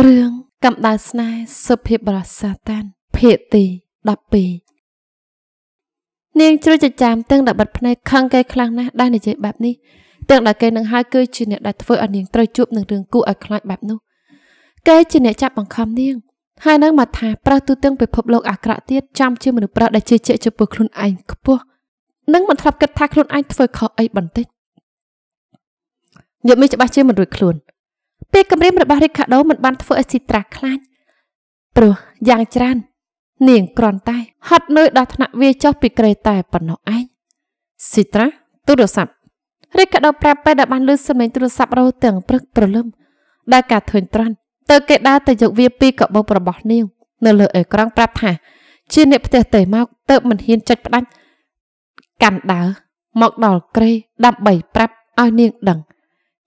រឿងកំដៅស្នេហ៍សុភាពបរសាតានភាគទី12នាងជ្រួចចចាមទាំងដែលបិទភ្នែកខឹងគេខ្លាំងណាស់ដែលនិយាយបែបនេះទាំងដែលគេនឹងហើយគឺជាអ្នកដែលធ្វើឲ្យនាងត្រូវជួបនឹងរឿងគួរឲ្យខ្លាចបែបនោះគេជាអ្នកចាប់បង្ខំនាងហើយនៅមកថាប្រុសទូទាំងពិភពលោកអាក្រក់ទៀតចាំជាមនុស្សប្រុសដែលជឿជាក់ចំពោះខ្លួនឯងខ្ពស់នឹងមិនធ្លាប់គិតថាខ្លួនឯងធ្វើខុសអីបន្តិចញឹកមីច្បាស់ជាមិនរួចខ្លួន ពេលគម្រាមរបស់រីកាដូមិនបានធ្វើឲ្យស៊ីត្រាខ្លាចព្រោះយ៉ាងច្រើននាងគ្រាន់តែហត់នឿយដល់ថ្នាក់វាចុះពីក្រេតែប៉ុណ្ណោះឯងស៊ីត្រាទូរស័ព្ទរីកាដូប្រាប់ពេលដែលបានលឺសំឡេងទូរស័ព្ទរោទាំងព្រឹកព្រលឹមដែលការធឿនត្រាន់ទៅគេដើរទៅយកវាពីកបោរបស់នាងនៅលើអេក្រង់ប្រាប់ថាជាអ្នកផ្ទះទេមកទៅមិនហ៊ានចុចផ្ដាច់កាន់ដើរមកដល់ក្រេដើម្បីប្រាប់ឲ្យនាងដឹង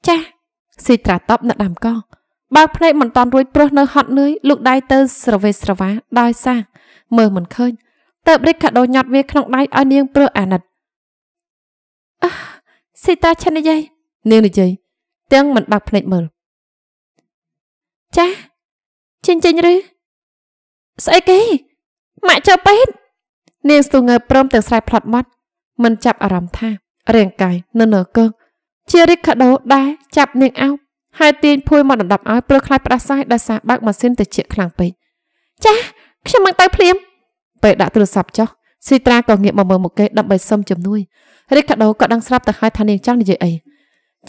ចាស់ ស៊ីត្រាតបនៅដើមកងបើកភ្នែកមិនតាន់រួចព្រោះនៅហត់នឿយលូកដៃទៅស្រវេស្រវាដោយសារមើលមិនឃើញទៅបរិកកាដូញាត់វាក្នុងដៃឲ្យនាងព្រោះអាណិតអះស៊ីតាឈិននិយាយនាងនិយាយទាំងមិនបើកភ្នែកមើលចាចិញ្ចិញឬស្អីគេម៉ាក់ចូលពេទ្យនាងស្ទូងើព្រមទាំងស្រែកផ្លាត់មាត់មិនចាប់អារម្មណ៍ថារាងកាយនៅនៅកើ ជារិកកាដូដែរចាប់នាងអោបហើយទាញភួយមកដណ្ដប់ឲ្យព្រោះខ្លាចផ្ដាសាយដោយសារបើកម៉ាស៊ីនទៅជាខ្លាំងពេកចាខ្ញុំមកទៅភ្លាមពេលដាក់ទូរស័ព្ទចុះស៊ីត្រាក៏ងាកមកមើលមុខគេដើម្បីសុំជំនួយរិកកាដូក៏ដឹងស្រាប់ទៅហើយថានាងចង់និយាយអី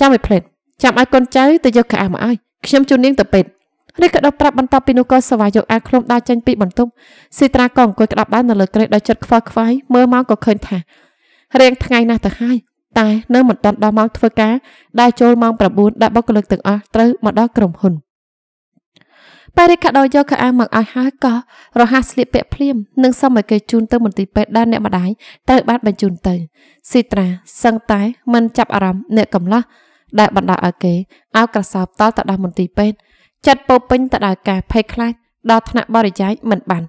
ចាំឲ្យផ្លេតចាំឲ្យកូនចៅទៅយកកៅអៅមកឲ្យខ្ញុំជូននាងទៅពេទ្យរិកដោប្រាប់បន្តពីនោះក៏សវាយកអាខ្លួនដើរចេញពីបន្ទប់ស៊ីត្រាក៏អង្គុយក្តាប់ដើរនៅលើក្រេដោយចិត្តខ្វល់ខ្វាយមើលមកក៏ឃើញថារៀងថ្ងៃណាស់ទៅហើយ តែនៅមិនទាន់ដល់ម៉ោងធ្វើការដែលចូលម៉ោង9ដែលបុគ្គលិកទាំងអស់ត្រូវមកដល់ក្រុមហ៊ុនប៉ារីកាដោយកកៅអៅមកឲ្យហើយក៏រហ័សស្លៀកពាក់ភ្លាមនិងសុំឲ្យគេជូនទៅមន្ទីរពេទ្យដែលអ្នកម្ដាយត្រូវបានបញ្ជូនទៅស៊ីត្រាសឹងតែមិនចាប់អារម្មណ៍អ្នកកំឡោះដែលបណ្ដាឲ្យគេឲ្យក្រសោបតទៅដល់មន្ទីរពេទ្យចិត្តពោពេញទៅដោយការភ័យខ្លាចដល់ថ្នាក់បរិយាយមិនបាន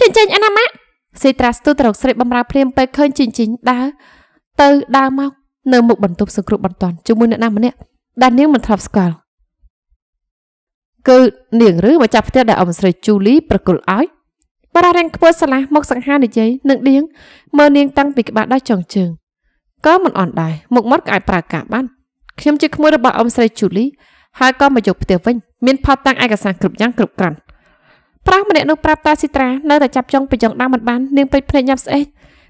ចិញ្ចិញអនាម៉ាក់ស៊ីត្រាស្ទុទៅរកស្រីបំរើភ្លាមពេលឃើញចិញ្ចិញដើរ ទៅដើរមកនៅមុខបន្ទប់សង្គ្រោះបន្ទាន់ជាមួយអ្នកណាម្នាក់ដែលនាងមិនធ្លាប់ស្គាល់គឺនាងឬមកចាប់ផ្ទះដែលអមស្រីជូលីប្រគល់ឲ្យបារារៀងខ្ពស់ឆ្លាស់មកសង្ហានិយាយនឹងដៀងមើលនាងតាំងពីក្បាលដល់ចុងជើងក៏មិនអន់ដែរមុខមាត់ក៏អាចប្រើការបានខ្ញុំជាក្មួយរបស់អមស្រីជូលីហើយក៏មកយកផ្ទះវិញមានផតតាំងឯកសារគ្រប់យ៉ាងគ្រប់គ្រាន់ប្រុសម្នាក់នោះប្រាប់តាស៊ីត្រានៅតែចាប់ចុងប្រយ៉ងដើមមិនបាននាងពេចភ្នែកញាប់ស្អេក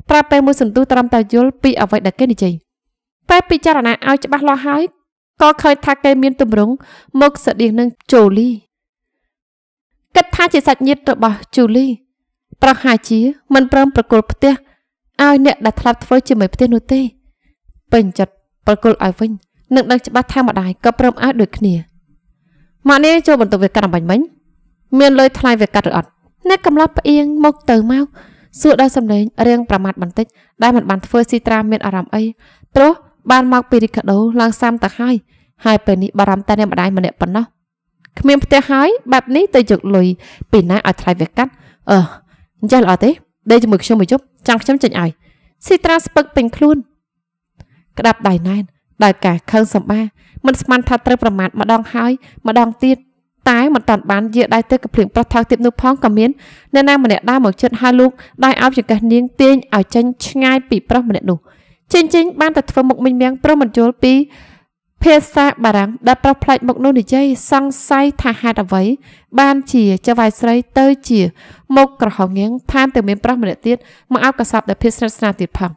ប្រាប់ពេលមួយសន្ទុះត្រឹមតែយល់ពីអ្វីដែលគេនិយាយពេលពិចារណាឲ្យច្បាស់លាស់ហើយក៏ឃើញថាគេមានទម្រង់មុខស្តៀងនឹងជូលីគិតថាជាសាច់ញាតិរបស់ជូលីប្រហែលជាមិនព្រមប្រគល់ផ្ទះឲ្យអ្នកដែលធ្លាប់ធ្វើជាមួយផ្ទះនោះទេពេញចិត្តប្រគល់ឲ្យវិញនឹងដឹងច្បាស់ថាម្ដាយក៏ព្រមឲ្យដូចគ្នាម៉ាក់នេះចូលបន្ទប់វាកាត់អំបញ្ញមិញមានលុយថ្លៃវាកាត់ឬអត់អ្នកកំឡោះផ្អៀងមកទៅមក សួរដល់សម្លេងរៀងប្រមាថបន្តិចដែលមិនបានធ្វើស៊ីត្រាមានអារម្មណ៍អីព្រោះបានមកពីរីកាដូឡើងសាំទៅហើយហើយពេលនេះបារម្ភតែអ្នកម្ដាយម្នាក់ប៉ុណ្ណោះគ្មានផ្ទះហើយបែបនេះទៅយកលុយពីណាឲ្យថ្លៃវាកាត់អឺអញ្ចឹងល្អទេដេកជាមួយខ្ញុំមួយយប់ចង់ខ្ញុំចេញឲ្យស៊ីត្រាស្ពឹកពេញខ្លួនក្តាប់ដៃណែនដោយការខើសម្បាមិនស្មានថាត្រូវប្រមាថម្ដងហើយម្ដងទៀត តែមិនតាន់បានយាដៃទៅកភ្លៀងប្រុសថោកទៀតនោះផងក៏មានអ្នកណាម្នាក់ដើរមកជិតហើយលោកដៃអោបចង្កេះនាងទាញឲ្យចេញឆ្ងាយពីប្រុសម្នាក់នោះចេញចេញបានតែធ្វើមុខមិញមៀងព្រមមិនយល់ពីភាសាបារាំងដែលប្រុសផ្លាច់មុខនោះនិយាយសង្ស័យថាហេតុអ្វីបានជាចៅវាយស្រីទៅជាមុខក្រហមងៀងថែមទាំងមានប្រុសម្នាក់ទៀតមកអោបកសបដោយភាពស្និទ្ធស្នាលទៀតផង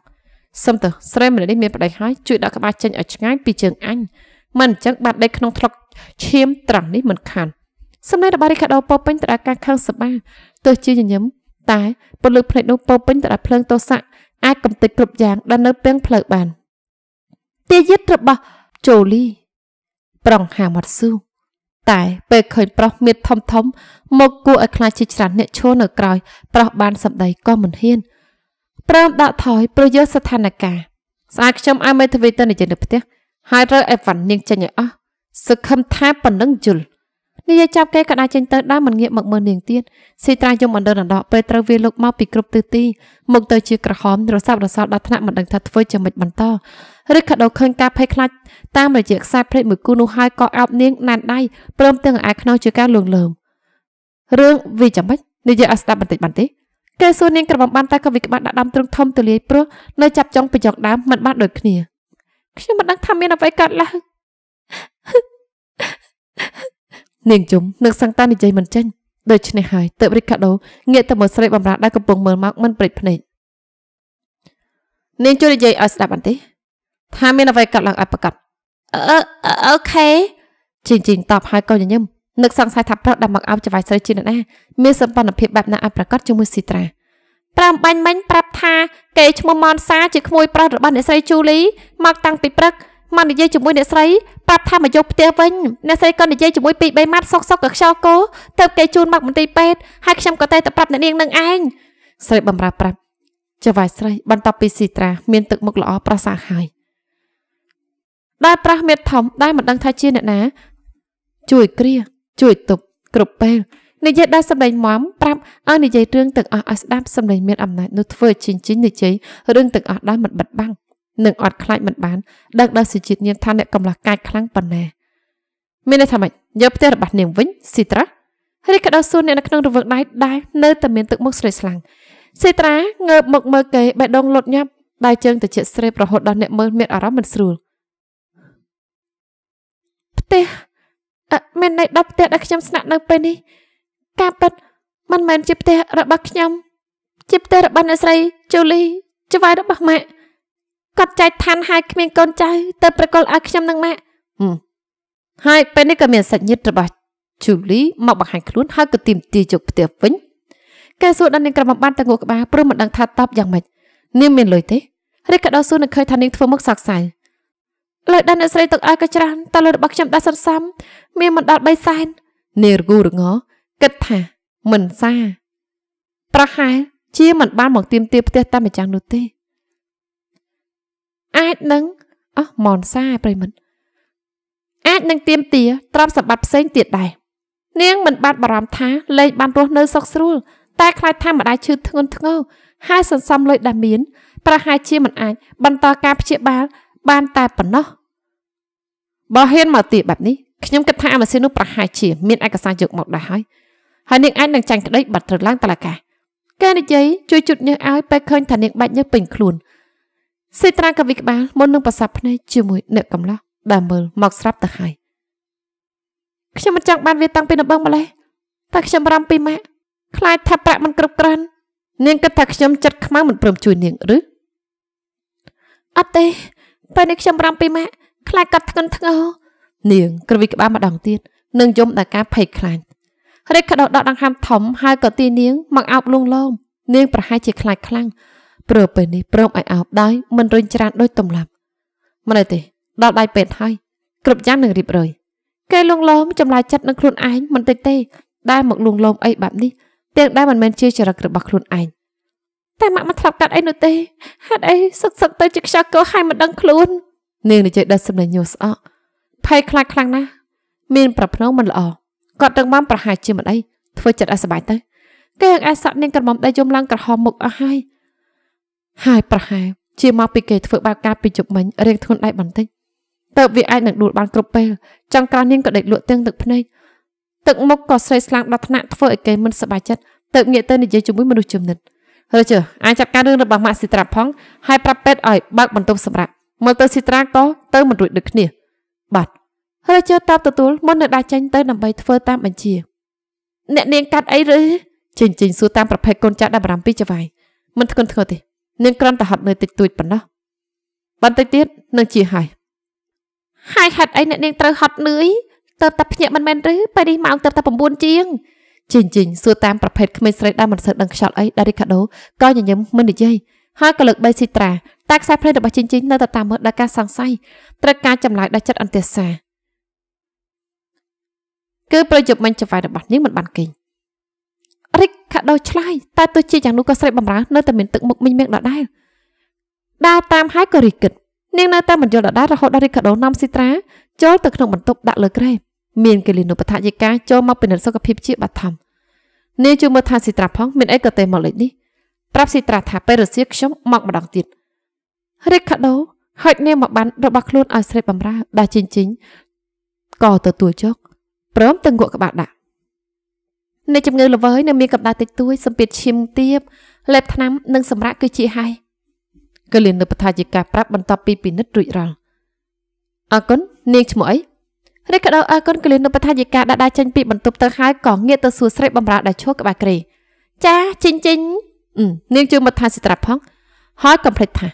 សុំទៅស្រីម្នាក់នេះមានប្តីហើយជួយដាក់ក្បាលចេញឲ្យឆ្ងាយពីជើងអញមិនអញ្ចឹងបាត់ដេកក្នុងថ្លុកឈាមត្រង់នេះមិនខាន សម្ដែងរបស់រីកាដូពោពេញទៅដោយការខឹងសម្បាទោះជាញញឹមតែពលឹកភ្នែកនោះពោពេញទៅដោយភ្លើងទោសៈអាចកំទេចគ្រប់យ៉ាងដែលនៅពេងផ្លូវបានទាយិតរបស់ជូលី ប្រងហាមាត់ស៊ូតែពេលឃើញប្រុសមៀតធំធំ មកគួរឲ្យខ្លាចជាច្រើនអ្នកឈរនៅក្រោយប្រុសបានសម្ដីក៏មិនហ៊ានព្រមដាក់ថយប្រយោជន៍ស្ថានភាពស្អាតខ្ញុំឲ្យមេធាវីទៅនិយាយនៅផ្ទះហើយរើអេវ៉ាន់នាងចេញឲ្យអស់សឹកខំថាប៉ុណ្ណឹងយល់ និយាយចាប់គេក៏ដាច់ចេញទៅដើមមិនងាកមកមើលនាងទៀតស៊ីត្រាយំអណ្ដើរដកពេលត្រូវវាលុកមកពីគ្រប់ទិសទីមុខទៅជាក្រហមរសាប់រសល់ដល់ថ្នាក់មិនដឹងថាធ្វើយ៉ាងម៉េចបន្តឬខដោឃើញការភ័យខ្លាចតាមរយៈខ្សែភ្លេចមួយគូនោះហើយក៏អោបនាងណានដៃព្រមទាំងអាខ្នងជាការលួងលោមរឿងវាយ៉ាងម៉េចនិយាយឲ្យស្ដាប់បន្តិចបន្តិចគេសួរនាងក្របំបានតែក៏វិក្បាលដាក់ដាំទ្រង់ធំទូលាយព្រោះនៅចាប់ចុងប្រយោគដើមមិនបានដូចគ្នាខ្ញុំមិនដឹងថាមានអ្វីកើតឡើង នាងជុំនឹកសង្តាននិយាយមិនចេញដូច្នេះហើយទើបរីកាដូងាកទៅមើលស្រីបំរើដែលកំពុងមើលមកមិនព្រិចភ្នែកនាងជួយនិយាយឲ្យស្ដាប់បន្តិចថាមានអ្វីកើតឡើងឲ្យប្រកាសអឺអូខេជីងជីងតបហើយក៏ញញឹមនឹកសង្ស័យថាប្រុសដែលមកអោបចវាយស្រីជាអ្នកណាមានសម្ព័ន្ធភាពបែបណាឲ្យប្រកាសជាមួយស៊ីត្រាប្រាំបាញ់មិញប្រាប់ថាគេឈ្មោះម៉នសាជាក្មួយប្រុសរបស់អ្នកស្រីជូលីមកតាំងពីព្រឹក មកនិយាយជាមួយអ្នកស្រីប្រាប់ថាមកយកផ្ទះវិញអ្នកស្រីក៏និយាយជាមួយពី3ម៉ាត់សុកសុកក៏ខ្យល់គោទៅគេជូនមកមន្ទីរពេទ្យហើយខ្ញុំក៏តែទៅប្រាប់អ្នកនាងនឹងឯងស្រីបំរើប្រាប់ចវាយស្រីបន្ទាប់ពីស៊ីត្រាមានទឹកមុខល្អប្រសើរហើយដែលប្រាស់មេតធំដែលមិនដឹងថាជាអ្នកណា ជួយគ្រាជួយទប់គ្រប់ពេលនិយាយដល់សម្លេងមមប្រាប់ឲ្យនិយាយរឿងទាំងអស់ឲ្យស្ដាប់សម្លេងមានអំណាចនោះធ្វើជិញជិញនិយាយរឿងទាំងអស់ដោយមិនបិទបាំង និងអត់ខ្លាចមិនបានដឹងដល់សុជាតិញាណថាអ្នកកំឡោះកាចខ្លាំងប៉ុណ្ណាមានន័យថាម៉េចយកផ្ទះរបស់នាងវិញស៊ីត្រាហើយក៏ដល់សួនអ្នកនៅក្នុងរង្វឹងដៃដែរនៅតែមានទឹកមុខស្រេកស្លាំងស៊ីត្រាងើបមកមើលគេបេះដូងលុតញាប់ដៃជើងទៅជាស្រេបរហូតដល់អ្នកមើលមានអារម្មណ៍មិនស្រួលផ្ទះអឺមានន័យដល់ផ្ទះដែលខ្ញុំស្នាក់នៅពេលនេះការពិតមិនមែនជាផ្ទះរបស់ខ្ញុំជាផ្ទះរបស់អ្នកស្រីជូលីចៅវាយរបស់ម៉ាក់ គាត់ចែកឋានហើយគ្មានកូនចៅទៅប្រកល់ឲ្យខ្ញុំនឹងម៉ាក់ហើយពេលនេះក៏មានសាច់ញាតិរបស់ជូលីមកបង្ហាញខ្លួនហើយក៏ទីមទាយកផ្ទះវិញកែសួរដល់នាងក្រមុំបានតងក់ក្បាលព្រោះមិនដឹងថាតបយ៉ាងម៉េចនាងមានលុយទេឬក៏ដល់សួរនឹងឃើញថានាងធ្វើមុខសោកសៅលើដល់អ្នកស្រីទឹកឲ្យក៏ច្រើនតែលើរបស់ខ្ញុំដាស់សន្សំមានមិនដល់3សែននាងរងូរងគិតថាមិនសាប្រហែលជាមិនបានមកទៀមទាផ្ទះតាមម្ចាស់នោះទេ អាចនឹងអស់មនសាប្រិមិត្តអាចនឹងទៀមទាទ្រព្យសម្បត្តិផ្សេងទៀតដែរនាងមិនបានបារម្ភថាលេងបានរស់នៅសុខស្រួលតែខ្លាចថាម្ដាយឈឺធ្ងន់ធ្ងរហើយសន្សំលុយដែលមាន ប្រហែលជាមិនអាច បន្តការព្យាបាល បានតែប៉ុណ្ណោះបើហ៊ានមកទីបែបនេះខ្ញុំគិតថាអាម៉ាស៊ីននោះប្រហែលជាមានឯកសារយកមកដែរហើយហើយនាងអាចនឹងចាញ់ក្តីបាត់ត្រូវឡើងតឡាកាការនិយាយជួយជុតញើសឲ្យពេលឃើញថានាងបាច់ញើសពេញខ្លួន សេត្រាកវិក្បាលមុននឹងប្រសាប់ភ្នែកជាមួយអ្នកកំឡោះដែលមើលមកស្រាប់ទៅហើយខ្ញុំមិនចង់បានវាតាំងពីដំបូងម្លេះតែខ្ញុំបារម្ភពីម៉ាក់ខ្លាចថាប្រាក់មិនគ្រប់គ្រាន់នាងគិតថាខ្ញុំចិត្តខ្មៅមិនព្រមជួយនាងឬអត់ទេពេលនេះខ្ញុំបារម្ភពីម៉ាក់ខ្លាចកាត់ធ្ងន់ធ្ងរនាងក្រវិក្បាលម្ដងទៀតនឹងយំដល់ការភ័យខ្លាចរិចក្តោដកដង្ហើមធំហើយក៏ទីនាងមកអោបលួងលោមនាងប្រហែលជាខ្លាចខ្លាំង ព្រោះពេលនេះព្រមឲ្យអោបដោយមិនរុញច្រានដូចទំលាប់មិនទេដល់ដៃពេទ្យហើយគ្រប់យ៉ាងនឹងរៀបរយគេលងលោមចម្លើយចិត្តនឹងខ្លួនឯងមិនតិចទេដែលមកលងលោមអីបែបនេះទាំងដែលមិនមែនជាចរិតរបស់ខ្លួនឯងតែម៉ាក់មិនធ្លាប់កាត់អីនោះទេហេតុអីសឹកសឹកទៅជាខ្យល់កោហើយមិនដឹងខ្លួននាងនិយាយដល់សម្លេងញោស្អកភ័យខ្លាចខ្លាំងណាស់មានប្រភ្នងមិនល្អគាត់ទាំងមកប្រហែលជាមិនអីធ្វើចិត្តឲ្យសบายទៅគេអាចសក់នាងក្រមុំដែលយំឡើងក្រហមមុខអស់ហើយ ហើយប្រហែលជាមកពីគេធ្វើបាបការពីជប់មិញរៀងធ្ងន់ដៃបន្តិចតើវាអាចនឹងដួលបានគ្រប់ពេលចង់ក្រោយនាងក៏ដេកលក់ទាំងទឹកភ្នែកទឹកមុខក៏ស្រីស្លាំងដល់ថ្នាក់ធ្វើឲ្យគេមិនសប្បាយចិត្តទៅងាកទៅនិយាយជាមួយមនុស្សចំណិតហើយជើអាចចាត់ការរឿងរបស់ម៉ាក់ស៊ីត្រាផងហើយប្រាប់ពេទ្យឲ្យបើកបន្ទប់សម្រាប់មើលទៅស៊ីត្រាក៏ទៅមិនរួចដូចគ្នាបាទហើយជើតបទទួលមុននឹងដាក់ចេញទៅដើម្បីធ្វើតាមបញ្ជាអ្នកនាងកាត់អីឬចេញចេញសួរតាមប្រភេទកូនចាស់ដែលបារម្ភពីចវាយមិនធ្ងន់ធ្ងរទេ នាងគ្រាន់តែហត់នឿយតិចតួចប៉ុណ្ណោះបន្តិចទៀតនឹងជាហើយហើយហេតុអីអ្នកនាងត្រូវហត់នឿយទៅតែភ្ញាក់មិនមែនឬពេលនេះម៉ោងទៅតែ9ជាងជីងជីងសួរតាមប្រភេទក្មេងស្រីដែលមិនសូវដឹងខ្យល់អីដារីកាដូក៏ញញឹមមិននិយាយហើយក៏លើកបីស៊ីត្រាតែខ្សែភ្នែករបស់ជីងជីងនៅតែតាមមើលដល់ការសង្ស័យត្រូវការចម្លើយដល់ចិត្តអន្ទះសាគឺប្រយុទ្ធមិញចវាយរបស់នាងមិនបានគេងរិច ខាដូឆ្លើយតែទោះជាយ៉ាងនោះក៏ស្រីបំរើនៅតែមានទឹកមុខមិញមៀងដដែលដើរតាមហើយក៏រីគិតនាងនៅតែមិនយល់ដដែលរហូតដល់រីកាដូនាំស៊ីត្រាចូលទៅក្នុងបន្ទប់ដាក់លើក្រេបមានកេលិនុបដ្ឋយិកាចូលមកពិនិត្យសុខភាពជាបឋមនាងជួយមើលថាស៊ីត្រាផងមានអីក៏ទេមកលេចនេះប្រាប់ស៊ីត្រាថាពេលរសៀលខ្ញុំមកម្ដងទៀតរិចខាដូហុចនាងមកបានរបស់ខ្លួនឲ្យស្រីបំរើដែលជិញជិញក៏ទទួលចុកព្រមទាំងងក់ក្បាលដាក់ នៅជំងឺល្វើយនៅមានកម្ដៅតិចតួចសម្ពាធឈាមទាបលេបថ្នាំនិងសម្រាប់គឺជាហើយកលៀននៅបថាជាការប្រាប់បន្ទាប់ពីពិនិត្យរួចរាល់អរគុណនាងឈ្មោះអីរាជកដោអរគុណកលៀននៅបថាជាការដាក់ដាក់ចេញពីបន្ទប់ទៅហើយក៏ងាកទៅសួរស្រីបំរើដែលឈរក្បែរក្រេចាជីងជីងនាងជួយមកថាសិត្រាផងហើយកំភ្លេចថា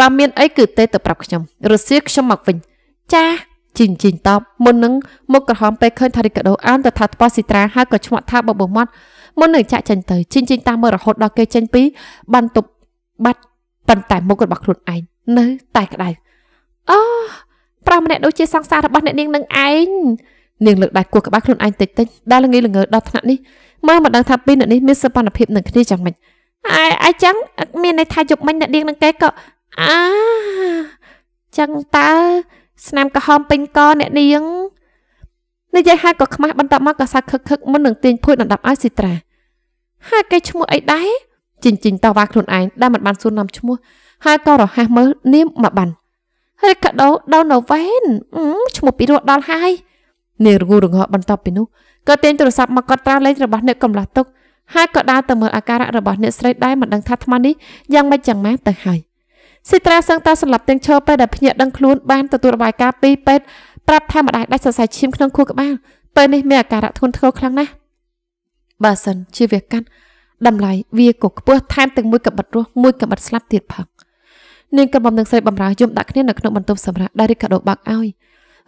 បើមានអីគឺទេទៅប្រាប់ខ្ញុំរសៀលខ្ញុំមកវិញចា ជីងជីងតបមុននឹងមុខក្រហមពេលឃើញថារីកាដូអានទៅថាថ្ពាល់ស៊ីត្រាហើយក៏ឆ្មាក់ថាបបោះមាត់មុននឹងចាក់ចេញទៅជីងជីងតាមមើលរហូតដល់គេចេញពីបន្ទប់បាត់ប៉ុន្តែមុខរបស់ខ្លួនឯងនៅតែក្តៅអូប្រាំម្នាក់ដូចជាសង្សាររបស់អ្នកនាងនឹងឯងនាងលើកដៃគោះក្បាលខ្លួនឯងតិចតិចដល់ល្ងីល្ងើដល់ថ្នាក់នេះមើលមិនដឹងថាពីរអ្នកនេះមានសកម្មភាពនឹងគ្នាយ៉ាងម៉េចអើអញ្ចឹងមានន័យថាយប់មិញអ្នកនាងនឹងគេក៏អាចឹងតើ ស្នាមក្រហមពេញកអ្នកនាងនិយាយហើយក៏ខ្មាស់បន្តមកក៏សើខឹកខឹកមុននឹងទាញភួយដណ្ដប់ឲ្យស៊ីត្រាហើយគេឈ្មោះអីដែរជីងជីងតវ៉ាខ្លួនឯងដែលមិនបានសួរនាំឈ្មោះហើយក៏រហ័សមើលនាមមកបានហើយកាដូដោនៅវ៉ែនឈ្មោះពីរត់ដល់ហើយនាងរងូរងល់បន្ទាប់ពីនោះក៏ទាញទូរស័ព្ទមកកត់ត្រាលេខរបស់អ្នកកំឡោះទុកហើយក៏ដើរទៅមើលអាការៈរបស់អ្នកស្រីដែរមិនដឹងថាថ្មនេះយ៉ាងម៉េចយ៉ាងម៉ាទៅហើយ ស៊ីត្រាសឹងតាសម្រាប់ទាំងឈរពេលដែលភ្ញាក់ដឹងខ្លួនបានទទួលរបាយការណ៍ពីពេទ្យប្រាប់ថាម្ដាយដាច់សរសៃឈាមក្នុងខួរក្បាលពេលនេះមានអាការៈធ្ងន់ធ្ងរខ្លាំងណាស់បើសិនជាវាកាន់តម្លៃវាក៏ខ្ពស់ថែមទាំងមួយកបិតរស់មួយកបិតស្លាប់ទៀតផងនាងកំបំនឹងស្រីបំរើយំដាក់គ្នានៅក្នុងបន្ទប់សម្រាប់ដែលរីកាដូបាក់ឲ្យ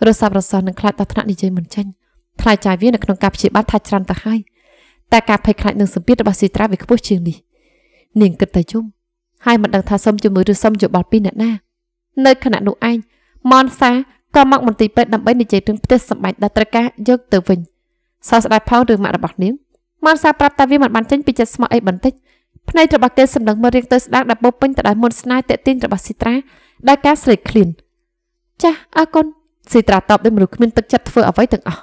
រស័ព្ទរស័ននឹងខ្លាចដល់ថ្នាក់និយាយមិនចេញថ្លៃចាយវានៅក្នុងការព្យាបាលថាច្រើនទៅហើយតែការភ័យខ្លាចនឹងសម្ពាធរបស់ស៊ីត្រាវាខ្ពស់ជាងនេះនាងគិតតែយំ ហើយមិនដឹងថាសុំជំនួយឬសុំយោបល់ពីអ្នកណានៅខណៈនោះឯងម៉នសាក៏មកមន្ទីរពេទ្យដើម្បីនិយាយរឿងផ្ទះសម្បែងដែលត្រូវការយកទៅវិញសោះស្ដាយផងរឿងម៉ាក់របស់នាងម៉នសាប្រាប់ថាវាមិនបានចេញពីចិត្តស្មោះអីបន្តិចភ្នែករបស់គេសម្លឹងមើលរៀងទៅស្ដាងដែលពោពេញទៅដោយមុនស្នេហ៍តេទៀងរបស់ស៊ីត្រាដែលការស្រេកឃ្លានចាស់អរគុណស៊ីត្រាតបដោយមនុស្សគ្មានទឹកចិត្តធ្វើអ្វីទាំងអស់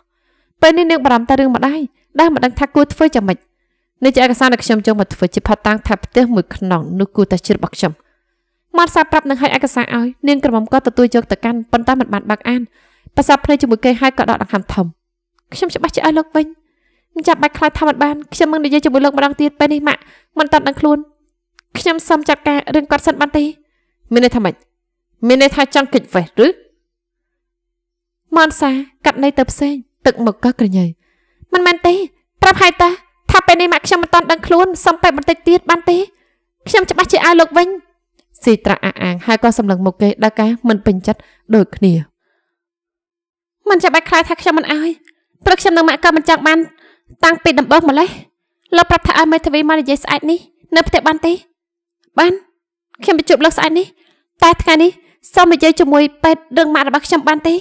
ពេលនេះនាងបារម្ភតែរឿងម្ដាយដែលមិនដឹងថាគួរធ្វើយ៉ាងម៉េច នេះជាឯកសារដែលខ្ញុំចង់មកធ្វើជាផាត់តាំងថាផ្ទះមួយខ្នងនោះគួរតែជ្រាបរបស់ខ្ញុំមកសាប្រាប់នឹងឲ្យឯកសារឲ្យនាងក្រមុំក៏ទទួលយកទៅកាន់ប៉ុន្តែមិនបានបើកអានប្រសាភ្នែកជាមួយគេហើយក៏ដកដង្ហើមធំខ្ញុំច្បាស់ជាឲ្យលោកវិញមិនចាំបាច់ខ្លាចថាមិនបានខ្ញុំនឹងនិយាយជាមួយលោកម្ដងទៀតពេលនេះម៉ាក់មិនតាន់ដឹងខ្លួនខ្ញុំសុំចាត់ការរឿងគាត់សិនបានទេមានន័យថាម៉េចមានន័យថាចង់គេចវេះឬមនសាកាត់ន័យទៅផ្សេងទឹកមកកោះក្រញ៉ៃមិនមែនទេប្រាប់ហើយតា ថាពេលនេះម៉ាក់ខ្ញុំមិនតាន់ដឹងខ្លួនសុំពេលបន្តិចទៀតបានទេខ្ញុំច្បាស់ជាឲ្យលោកវិញស៊ីត្រាអះអាងហើយក៏សម្លឹងមុខគេដល់ការមិនពេញចិត្តដូចគ្នាមិនចាំបាច់ខ្លាចថាខ្ញុំមិនឲ្យព្រោះខ្ញុំនឹងម៉ាក់ក៏មិនចង់បាន តាំងពីដំបូងម្លេះលោកប្រាប់ថាឲ្យមេធាវីមកនិយាយស្អែកនេះនៅផ្ទះបានទេបានខ្ញុំទៅជួបលោកស្អែកនេះតែថ្ងៃនេះសូមនិយាយជាមួយពេទ្យរឿងម៉ាក់របស់ខ្ញុំបានទេ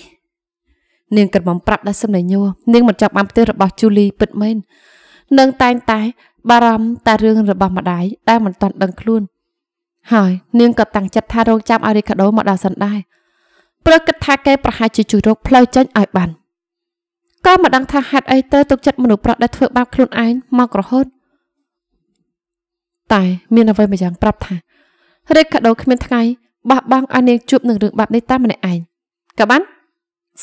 នាងក្រមុំប្រាប់ដល់សំណេញញ័រនាងមិនចង់បានផ្ទះរបស់ជូលីពិតមែន នឹងតែងតែ បារម្ភតែរឿងរបស់ម្ដាយដែលមិនទាន់ដឹងខ្លួនហើយនាងក៏តាំងចិត្តថារងចាំឲ្យរីកាដូមកដល់សិនដែរព្រោះគិតថាគេប្រហែលជាជួយរកផ្លូវចេញឲ្យបានក៏មិនដឹងថាហេតុអីទៅទុកចិត្តមនុស្សប្រុសដែលធ្វើបាបខ្លួនឯងមករហូតតែមានអ្វីមួយយ៉ាងប្រាប់ថារេកាដូគ្មានថ្ងៃបះបង់ឲ្យនាងជួបនឹងរឿងបែបនេះតែម្នាក់ឯងក៏បាន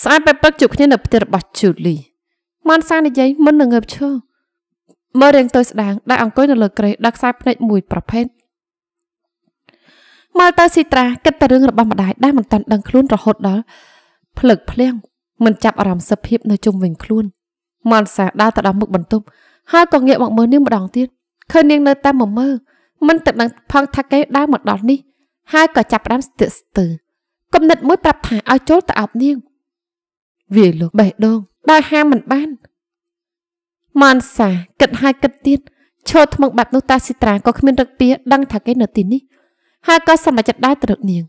ស្អែកពេលព្រឹកជួបគ្នានៅផ្ទះរបស់ជូលីមនសានិយាយមុននឹងងើបឈរ មើលរៀងទៅស្ដាងដែលអង្គុយនៅលើក្រេដាក់ខ្សែភ្នែកមួយប្រភេទមើលទៅស៊ីត្រាគិតតែរឿងរបស់ម្ដាយដែលមិនតាន់ដឹងខ្លួនរហូតដល់ភ្លឹកភ្លៀងមិនចាប់អារម្មណ៍សភាពនៅជុំវិញខ្លួនមនសាដើរទៅដល់មុខបន្ទប់ហើយក៏ងាកមកមើលនាងម្ដងទៀតឃើញនាងនៅតែមកមើលមិនទៅដឹងផងថាគេដើរមកដល់នេះហើយក៏ចាប់ផ្ដើមស្ទើស្ទើគំនិតមួយប្រាប់ថាឲ្យចូលទៅអោបនាងវាលោកបេះដូងដោយហាមមិនបាន មនសាគិតហើយគិតទៀតឈរថ្មឹងបាត់នោះតាស៊ីត្រាក៏គ្មានរឹកពៀដឹងថាគេនៅទីនេះហើយក៏សម្រេចចិត្តដើរទៅរកនាង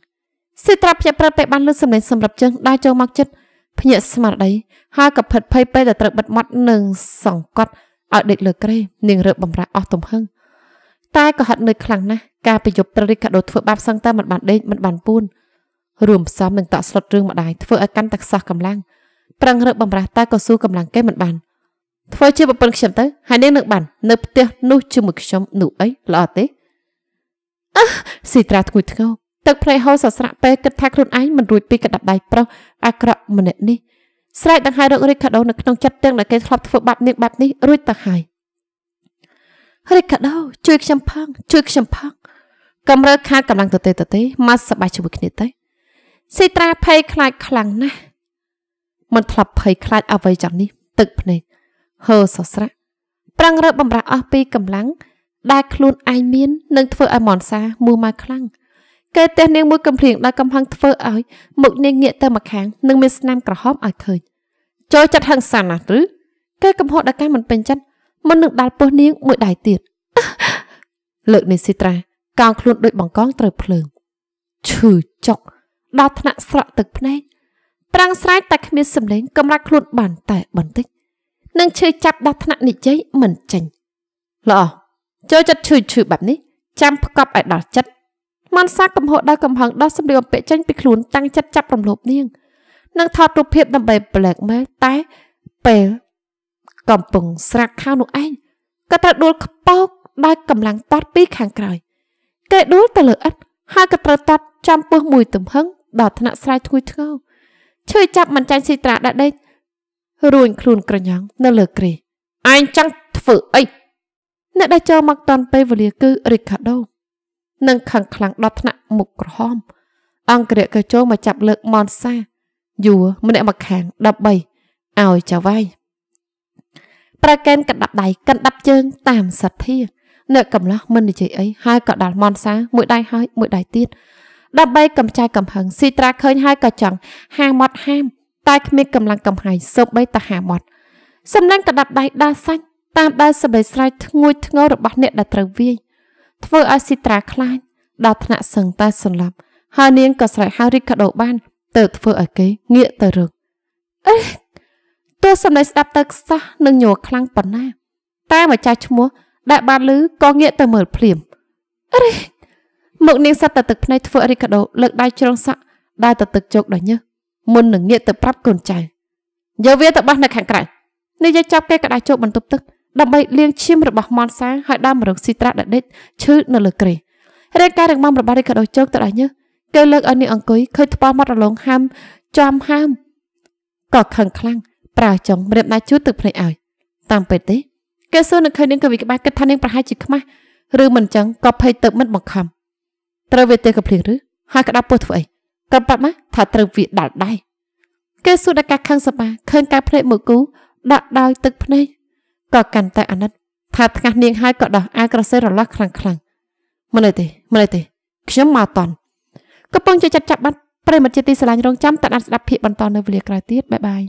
ស៊ីត្រាភ្ញាក់ព្រឹកតែបានលើសម្លេងសម្រាប់ជើងដើរចូលមកចិត្តភ្ញាក់ស្មារតីហើយក៏ភិតភ័យពេលដែលត្រូវបិទមាត់និងសង្កត់ឲ្យដេកលើក្រេនាងរើបំរាស់អស់ទំហឹងតែក៏ហត់នឿយខ្លាំងណាស់ការប្រយុទ្ធត្រូវរីកាដូធ្វើបាបសឹងតែមិនបានដេកមិនបានពូនរួមផ្សំនឹងតក់ស្លុតរឿងម្ដាយធ្វើឲ្យកាន់តែខ្សោះកម្លាំងប្រឹងរឹបបំរាស់តែក៏ស៊ូកម្លាំងគេមិនបាន ធ្វើជាប្រពន្ធខ្ញុំទៅហើយនាងនឹងបាននៅផ្ទះនោះជាមួយខ្ញុំនោះអីល្អទេអះស៊ីត្រាធ្ងួយធ្ងរទឹកភ្នែកហូរសស្រាក់ពេលគិតថាខ្លួនឯងមិនរួចពីកដាប់ដៃប្រុសអាក្រក់ម្នាក់នេះស្រែកដង្ហែរករេកាដូនៅក្នុងចិត្តទាំងដែលគេធ្លាប់ធ្វើបាបនាងបែបនេះរួចទៅហើយរេកាដូជួយខ្ញុំផងជួយខ្ញុំផងកំរើខាតកម្លាំងទៅទេទៅទេមកសប្បាយជាមួយគ្នាទៅស៊ីត្រាភ័យខ្លាចខ្លាំងណាស់មិនធ្លាប់ភ័យខ្លាចអ្វីយ៉ាងនេះទឹកភ្នែក ហើសស្រាក់ប្រឹងរើបំរាស់អស់ពីកម្លាំងដែលខ្លួនឯងមាននឹងធ្វើឲ្យមនសាមូម៉ៅខ្លាំងគេទះនាងមួយកំភ្លៀងដែលកំហឹងធ្វើឲ្យមុខនាងងាកទៅម្ខាងនិងមានស្នាមក្រហមឲ្យឃើញចូលចិត្តហឹងសាណាស់ឬគេកំហុសដល់ការមិនពេញចិត្តមុននឹងដាល់ពោះនាងមួយដៃទៀតលើកនេះស៊ីត្រាកោងខ្លួនដូចបង្កងត្រូវភ្លើងឈឺចុកដល់ថ្នាក់ស្រក់ទឹកភ្នែកប្រាំងស្រែកតែគ្មានសម្លេងកម្រាស់ខ្លួនបានតែបន្តិច នឹងឈឺចាប់ដល់ថ្នាក់និយាយមិនចេញល្អចូលចិត្តឈឺឈឺបែបនេះចាំផ្កប់ឲ្យដល់ចិត្តមនសាកំហុសដល់កំហឹងដល់សម្លៀកបំពាក់ចេញពីខ្លួនតាំងចិត្តចាប់រំលោភនាងនឹងថតរូបភាពដើម្បី blackmail តែពេលកំពុងស្រាក់ខៅនោះឯងក៏ត្រូវដួលខ្ពកដោយកម្លាំងតតពីខាងក្រោយគេដួលទៅលើឥដ្ឋហើយក៏ត្រូវតតចំពោះមួយទំហឹងដល់ថ្នាក់ស្រែធ្ងួយធ្ងរឈឺចាប់មិនចាញ់ស៊ីត្រាដាក់ដេក រួញខ្លួនក្រញ៉ាំងនៅលើគ្រែអញចង់ធ្វើអីអ្នកដែលចូលមកតាន់ពេលវេលាគឺរីកាដូនឹងខឹងខ្លាំងដល់ថ្នាក់មុខក្រហម អង្គរៈក៏ចូលមកចាប់លើកមនសាយួរម្នាក់មកខាង13ឲ្យចាវាយប្រកែនកណ្ដាប់ដៃកណ្ដាប់ជើងតាមសទ្ធាអ្នកកំឡោះមិននិយាយអីហើយក៏ដាល់មនសាមួយដៃហើយមួយដៃទៀតដើម្បីកំចាយកំហឹងស៊ីត្រាឃើញហើយក៏ចង់ហាមាត់ហាម តែគ្មានកម្លាំងកំហាយសូម្បីតែហាមាត់សម្លេងកដាប់ដៃដាសាច់តាមដែលសបីស្រ័យធ្ងួយធ្ងររបស់អ្នកដែលត្រូវវាយធ្វើឲ្យស៊ីត្រាខ្លាចដល់ថ្នាក់សឹងតែសន្លប់ហើយនាងក៏ស្រែកហៅរីកាដូបានទៅធ្វើឲ្យគេងាកទៅរកអេទោះសម្លេងស្ដាប់ទៅខ្សោះនឹងញ័រខ្លាំងប៉ុណ្ណាតែម្ចាស់ឈ្មោះដែលបានឮក៏ងាកទៅមើលភ្លាមអរេមុខនាងសត្វតែទឹកភ្នែកធ្វើរីកាដូលើកដៃជ្រងសក់ដែលទៅទឹកជោកដល់ញើស មុននឹងងាកទៅប្រាប់កូនចៅយកវាទៅបោះនៅខាងក្រៅនេះយកចាប់គេក្តារជោគបន្ទប់ទឹកដើម្បីលាងឈាមរបស់មនសាហើយដើមមរងស៊ីត្រាដដេកឈឺនៅលើក្រេរែកការរឹងមាំរបស់រីកាដូជោគទៅដល់ញើសគេលើកឲ្យនាងអង្គុយឃើញថ្ពាល់មាត់រលងហាមចំហាមក៏ខឹងខ្លាំងប្រើចុងម្រាមដៃជូតទឹកភ្នែកឲ្យតាមពេលទេគេសួរនឹងឃើញនាងកវិក្បែកគិតថានាងប្រហែលជាខ្មាស់ឬមិនចឹងក៏ភ័យទៅមិនបង្ខំត្រូវវាទេកំភ្លៀងឬហើយក្តាប់ពោះធ្វើអី ក៏ប្រាប់មកថាត្រូវវាដាល់ដៃគេសួរដល់ការខឹងសបាឃើញការភ្នែកមួយគូដាក់ដោយទឹកភ្នែកក៏កាន់តែអាណិតថាថ្ងាស់នាងហើយក៏ដោះអាក្រសេររលាស់ខ្លាំងខ្លាំងមិនអីទេមិនអីទេខ្ញុំមកតន់កំពុងជាចាត់ចាប់បាត់ប្រិមត្តជាទីស្រឡាញ់រងចាំតដានស្ដាប់ភាគបន្តនៅវេលាក្រោយទៀតបាយបាយ